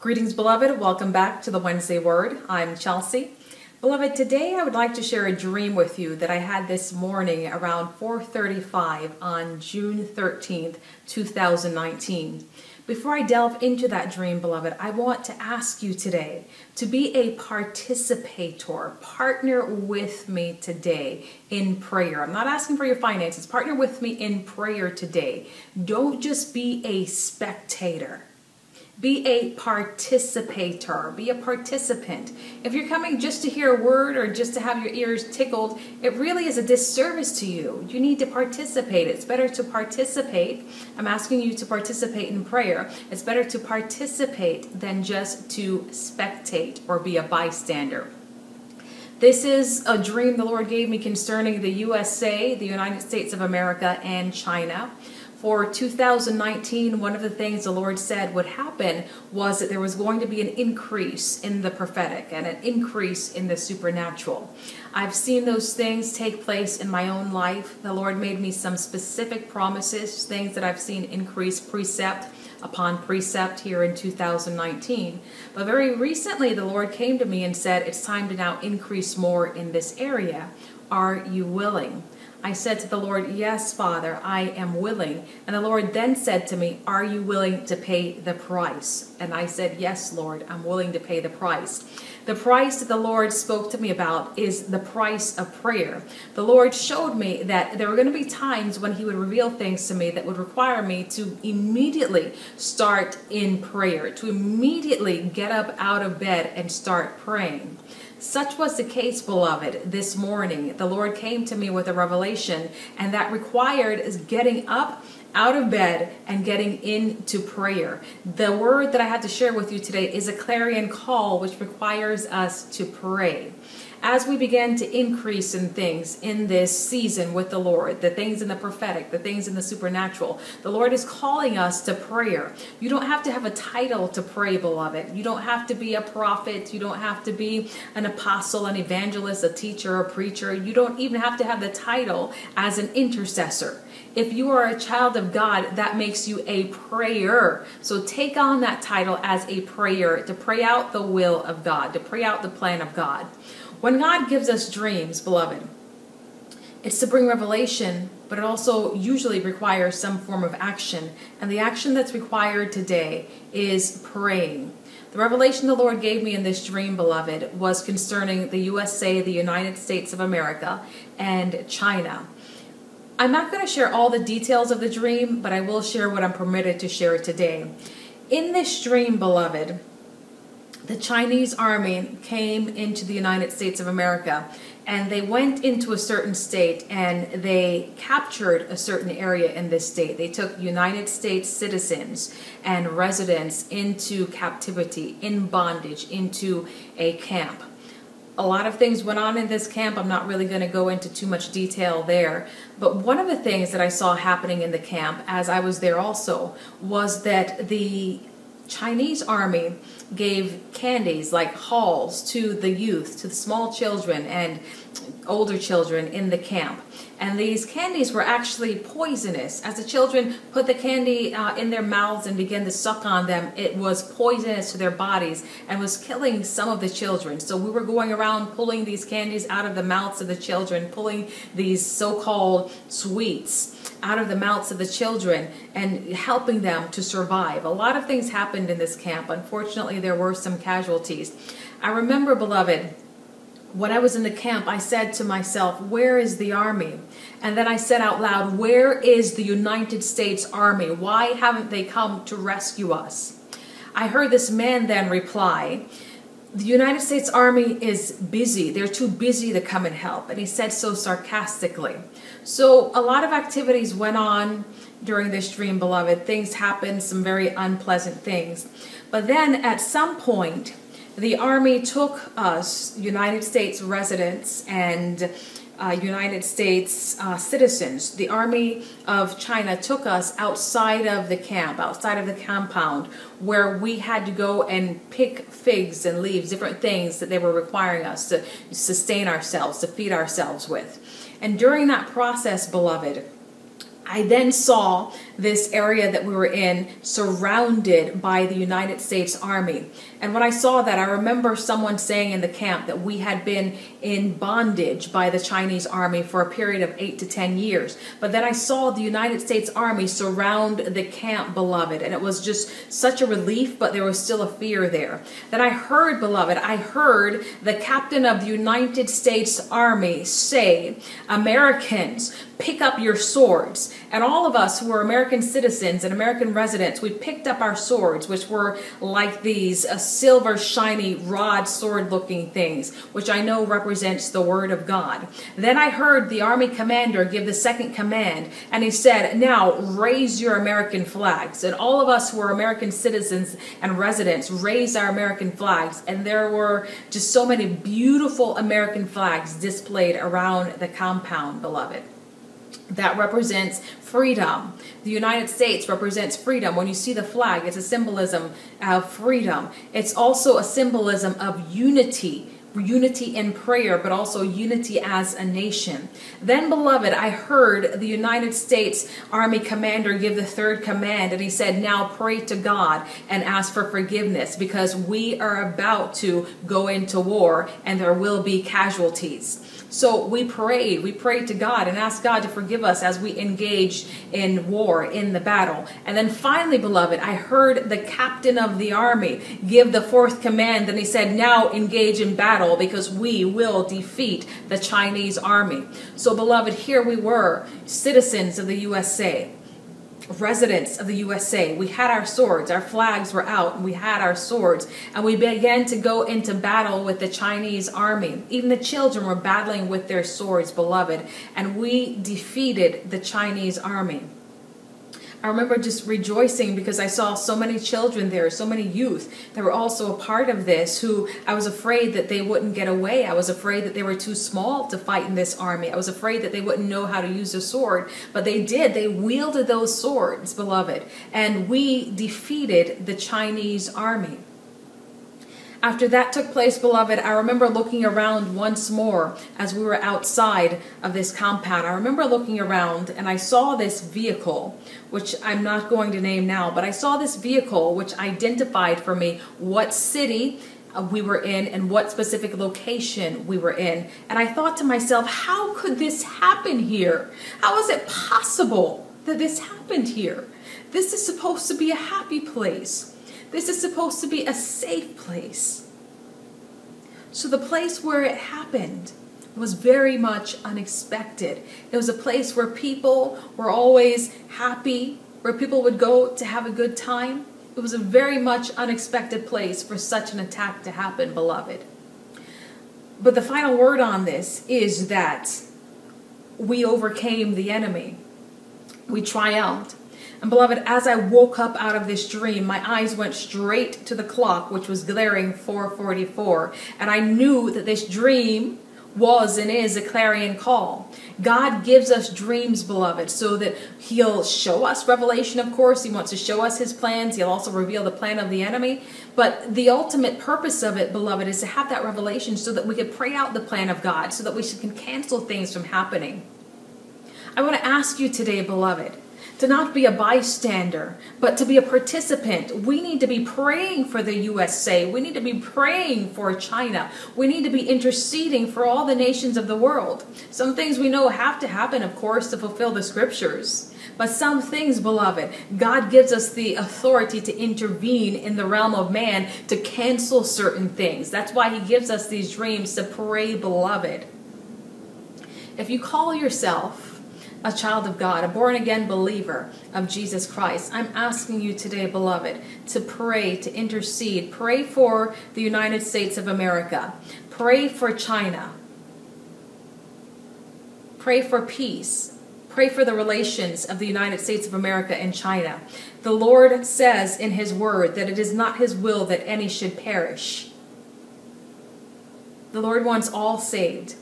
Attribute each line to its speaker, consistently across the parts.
Speaker 1: Greetings, beloved. Welcome back to the Wednesday Word. I'm Chelsea. Beloved, today I would like to share a dream with you that I had this morning around 4:35 on June 13th, 2019. Before I delve into that dream, beloved, I want to ask you today to be a participator. Partner with me today in prayer. I'm not asking for your finances. Partner with me in prayer today. Don't just be a spectator. Be a participator. Be a participant. If you're coming just to hear a word or just to have your ears tickled, it really is a disservice to you. You need to participate. It's better to participate. I'm asking you to participate in prayer. It's better to participate than just to spectate or be a bystander. This is a dream the Lord gave me concerning the USA, the United States of America, and China for 2019, one of the things the Lord said would happen was that there was going to be an increase in the prophetic and an increase in the supernatural. I've seen those things take place in my own life. The Lord made me some specific promises, things that I've seen increase precept upon precept here in 2019. But very recently, the Lord came to me and said, It's time to now increase more in this area. Are you willing? I said to the Lord, Yes, Father, I am willing. And the Lord then said to me, Are you willing to pay the price? And I said, Yes, Lord, I'm willing to pay the price. The price that the Lord spoke to me about is the price of prayer. The Lord showed me that there were going to be times when He would reveal things to me that would require me to immediately start in prayer, to immediately get up out of bed and start praying. Such was the case, beloved, this morning. The Lord came to me with a revelation, and that required is getting up out of bed and getting into prayer. The word that I had to share with you today is a clarion call, which requires us to pray as we begin to increase in things in this season with the Lord, the things in the prophetic, the things in the supernatural, the Lord is calling us to prayer. You don't have to have a title to pray, beloved. You don't have to be a prophet. You don't have to be an apostle, an evangelist, a teacher, a preacher. You don't even have to have the title as an intercessor. If you are a child of God, that makes you a prayer. So take on that title as a prayer to pray out the will of God, to pray out the plan of God. When God gives us dreams, beloved, it's to bring revelation, but it also usually requires some form of action. And the action that's required today is praying. The revelation the Lord gave me in this dream, beloved, was concerning the USA, the United States of America, and China. I'm not going to share all the details of the dream, but I will share what I'm permitted to share today. In this dream, beloved, the Chinese army came into the United States of America and they went into a certain state and they captured a certain area in this state. They took United States citizens and residents into captivity, in bondage, into a camp. A lot of things went on in this camp. I'm not really going to go into too much detail there. But one of the things that I saw happening in the camp as I was there also was that the Chinese army gave candies like Halls to the youth, to the small children and older children in the camp. And these candies were actually poisonous. As the children put the candy uh, in their mouths and began to suck on them, it was poisonous to their bodies and was killing some of the children. So we were going around pulling these candies out of the mouths of the children, pulling these so-called sweets out of the mouths of the children and helping them to survive. A lot of things happened in this camp. Unfortunately, there were some casualties. I remember, beloved, when I was in the camp, I said to myself, Where is the army? And then I said out loud, Where is the United States Army? Why haven't they come to rescue us? I heard this man then reply, The United States Army is busy. They're too busy to come and help. And he said so sarcastically. So a lot of activities went on during this dream, beloved. Things happened, some very unpleasant things. But then at some point, the Army took us, United States residents, and uh, United States uh, citizens. The Army of China took us outside of the camp, outside of the compound, where we had to go and pick figs and leaves, different things that they were requiring us to sustain ourselves, to feed ourselves with. And during that process, beloved, I then saw this area that we were in surrounded by the United States Army. And when I saw that, I remember someone saying in the camp that we had been in bondage by the Chinese army for a period of eight to ten years. But then I saw the United States Army surround the camp, beloved, and it was just such a relief, but there was still a fear there. Then I heard, beloved, I heard the captain of the United States Army say, Americans, pick up your swords. And all of us who were American citizens and American residents, we picked up our swords, which were like these uh, silver, shiny, rod sword looking things, which I know represents the Word of God. Then I heard the Army commander give the second command, and he said, Now raise your American flags. And all of us who are American citizens and residents raised our American flags, and there were just so many beautiful American flags displayed around the compound, beloved that represents freedom. The United States represents freedom. When you see the flag, it's a symbolism of freedom. It's also a symbolism of unity unity in prayer, but also unity as a nation. Then, beloved, I heard the United States Army commander give the third command, and he said, Now pray to God and ask for forgiveness because we are about to go into war and there will be casualties. So we prayed. We prayed to God and asked God to forgive us as we engaged in war, in the battle. And then finally, beloved, I heard the captain of the army give the fourth command, and he said, Now engage in battle because we will defeat the Chinese army. So, beloved, here we were, citizens of the USA residents of the USA. We had our swords, our flags were out, and we had our swords, and we began to go into battle with the Chinese army. Even the children were battling with their swords, beloved, and we defeated the Chinese army. I remember just rejoicing because I saw so many children there, so many youth that were also a part of this who I was afraid that they wouldn't get away. I was afraid that they were too small to fight in this army. I was afraid that they wouldn't know how to use a sword, but they did. They wielded those swords, beloved, and we defeated the Chinese army. After that took place, beloved, I remember looking around once more as we were outside of this compound. I remember looking around and I saw this vehicle, which I'm not going to name now, but I saw this vehicle which identified for me what city uh, we were in and what specific location we were in. And I thought to myself, how could this happen here? How is it possible that this happened here? This is supposed to be a happy place. This is supposed to be a safe place. So the place where it happened was very much unexpected. It was a place where people were always happy, where people would go to have a good time. It was a very much unexpected place for such an attack to happen, beloved. But the final word on this is that we overcame the enemy. We triumphed. And beloved, as I woke up out of this dream, my eyes went straight to the clock, which was glaring 444. And I knew that this dream was and is a clarion call. God gives us dreams, beloved, so that He'll show us revelation, of course. He wants to show us His plans. He'll also reveal the plan of the enemy. But the ultimate purpose of it, beloved, is to have that revelation so that we can pray out the plan of God, so that we can cancel things from happening. I want to ask you today, beloved, to not be a bystander, but to be a participant. We need to be praying for the USA. We need to be praying for China. We need to be interceding for all the nations of the world. Some things we know have to happen, of course, to fulfill the scriptures. But some things, beloved, God gives us the authority to intervene in the realm of man to cancel certain things. That's why He gives us these dreams to pray, beloved. If you call yourself a child of God, a born again believer of Jesus Christ, I'm asking you today, beloved, to pray, to intercede. Pray for the United States of America. Pray for China. Pray for peace. Pray for the relations of the United States of America and China. The Lord says in His Word that it is not His will that any should perish. The Lord wants all saved.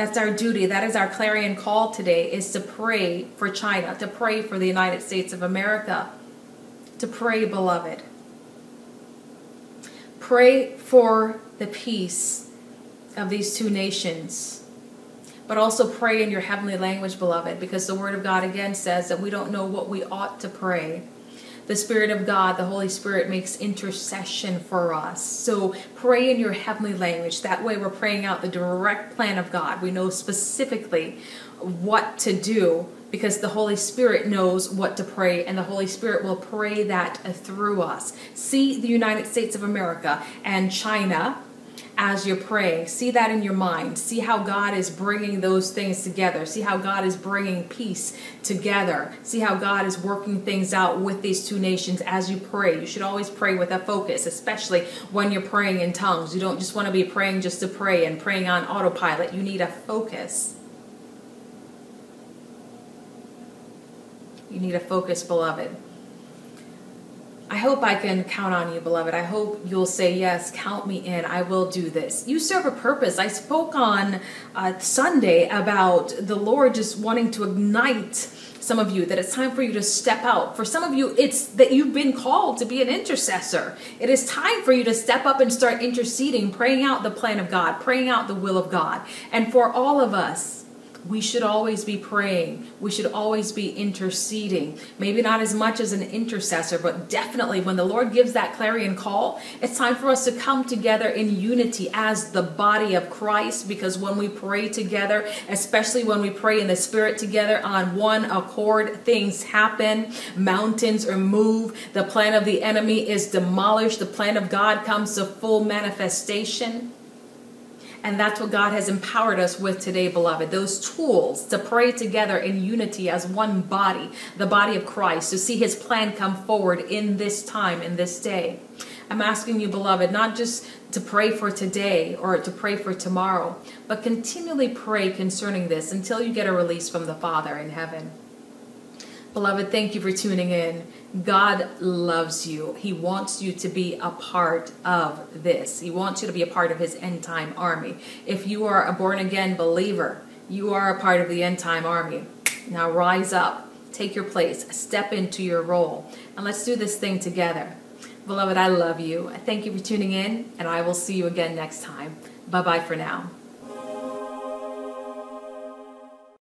Speaker 1: That's our duty. That is our clarion call today is to pray for China, to pray for the United States of America, to pray, beloved. Pray for the peace of these two nations. But also pray in your heavenly language, beloved, because the Word of God again says that we don't know what we ought to pray the Spirit of God, the Holy Spirit, makes intercession for us. So pray in your heavenly language. That way, we're praying out the direct plan of God. We know specifically what to do because the Holy Spirit knows what to pray, and the Holy Spirit will pray that through us. See the United States of America and China as you're praying. See that in your mind. See how God is bringing those things together. See how God is bringing peace together. See how God is working things out with these two nations as you pray. You should always pray with a focus, especially when you're praying in tongues. You don't just want to be praying just to pray and praying on autopilot. You need a focus. You need a focus, beloved. I hope I can count on you, beloved. I hope you'll say, Yes, count me in. I will do this. You serve a purpose. I spoke on uh, Sunday about the Lord just wanting to ignite some of you that it's time for you to step out. For some of you, it's that you've been called to be an intercessor. It is time for you to step up and start interceding, praying out the plan of God, praying out the will of God. And for all of us, we should always be praying. We should always be interceding. Maybe not as much as an intercessor, but definitely when the Lord gives that clarion call, it's time for us to come together in unity as the body of Christ. Because when we pray together, especially when we pray in the Spirit together on one accord, things happen. Mountains are moved. The plan of the enemy is demolished. The plan of God comes to full manifestation. And that's what God has empowered us with today, beloved. Those tools to pray together in unity as one body, the body of Christ, to see his plan come forward in this time, in this day. I'm asking you, beloved, not just to pray for today or to pray for tomorrow, but continually pray concerning this until you get a release from the Father in heaven. Beloved, thank you for tuning in. God loves you. He wants you to be a part of this. He wants you to be a part of His end time army. If you are a born again believer, you are a part of the end time army. Now rise up, take your place, step into your role, and let's do this thing together. Beloved, I love you. Thank you for tuning in, and I will see you again next time. Bye bye for now.